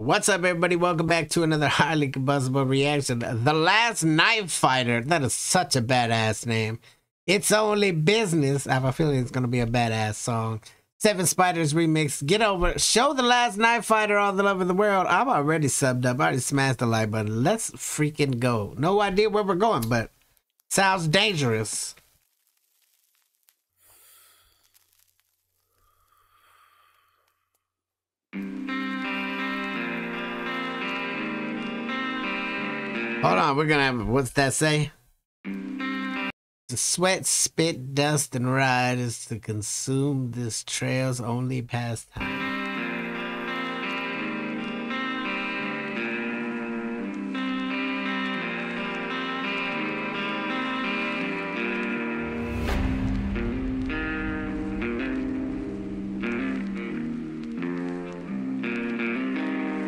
What's up, everybody? Welcome back to another highly combustible reaction. The Last Knife Fighter. That is such a badass name. It's only business. I have a feeling it's gonna be a badass song. Seven Spiders remix. Get over. Show the Last Knife Fighter all the love in the world. I'm already subbed up. I already smashed the like button. Let's freaking go. No idea where we're going, but sounds dangerous. Hold on, we're gonna have what's that say? The sweat, spit, dust, and ride is to consume this trail's only pastime.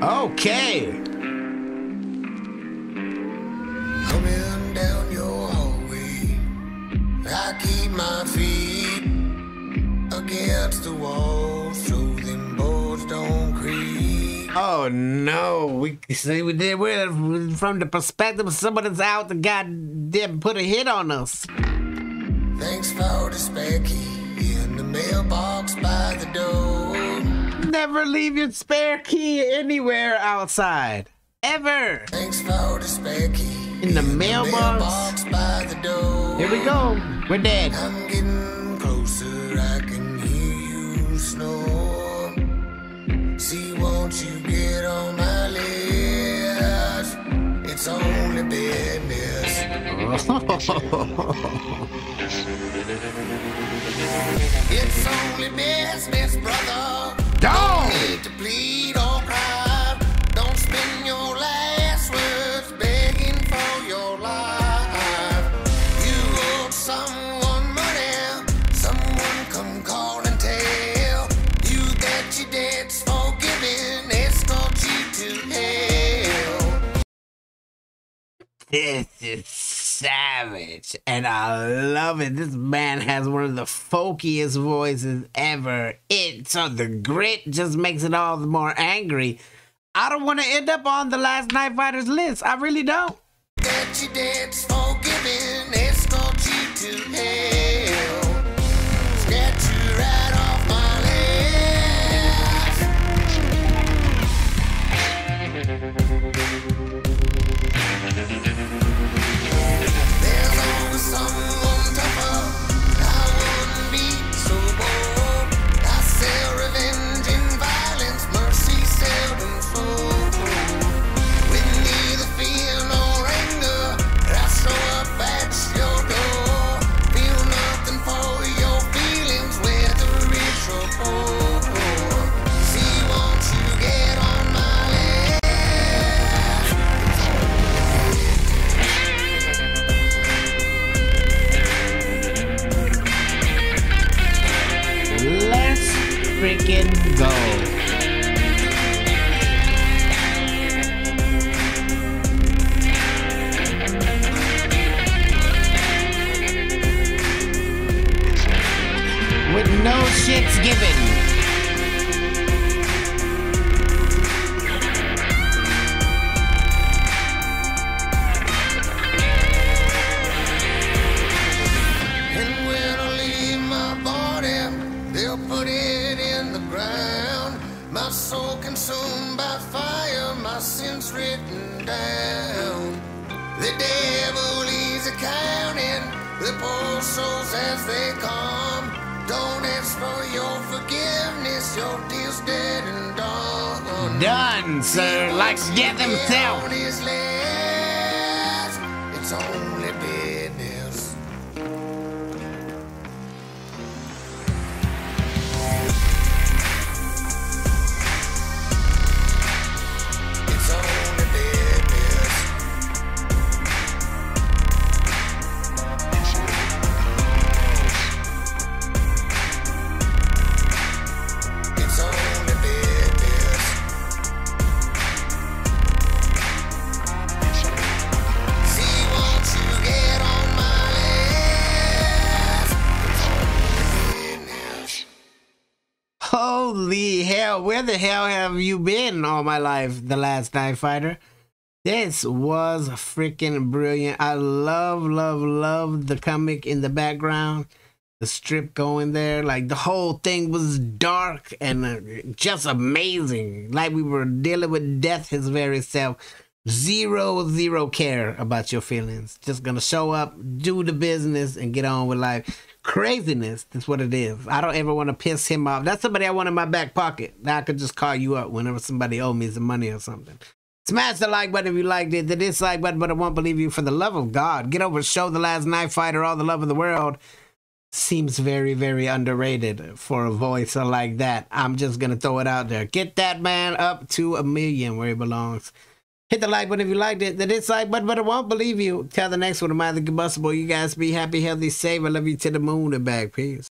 Okay. I keep my feet against the wall so them boards don't creak. Oh no, we see we did we're from the perspective of somebody that's out the goddamn put a hit on us. Thanks for the specky in the mailbox by the door. Never leave your spare key anywhere outside. Ever. Thanks for the specky In the mailbox. mailbox by the door. Here we go. We're dead. I'm getting closer, I can hear you snore. See, won't you get on my list? It's only business. It's only business, brother. Don't. need to plead or cry. That your debt's forgiven. You to hell. This is savage, and I love it. This man has one of the folkiest voices ever. It so the grit just makes it all the more angry. I don't want to end up on the Last Knife Fighters list. I really don't. There's always someone tougher. I wouldn't be My soul consumed by fire, my sins written down. The devil is accounting the poor souls as they come. Don't ask for your forgiveness, your deal's dead and done. Done, sir. Like death himself. Yo, where the hell have you been all my life? The last Knife Fighter. This was freaking brilliant. I love, love, love the comic in the background. The strip going there. Like the whole thing was dark and uh, just amazing. Like we were dealing with death, his very self. Zero, zero care about your feelings. Just gonna show up, do the business, and get on with life. Craziness, that's what it is. I don't ever want to piss him off. That's somebody I want in my back pocket. That I could just call you up whenever somebody owe me some money or something. Smash the like button if you liked it, the dislike button, but I won't believe you for the love of God. Get over show the last knife fighter, all the love of the world. Seems very, very underrated for a voice like that. I'm just gonna throw it out there. Get that man up to a million where he belongs. Hit the like button if you liked it. The dislike button, but I won't believe you. Tell the next one, I'm Highly Combustible? You guys be happy, healthy, safe. I love you to the moon and back. Peace.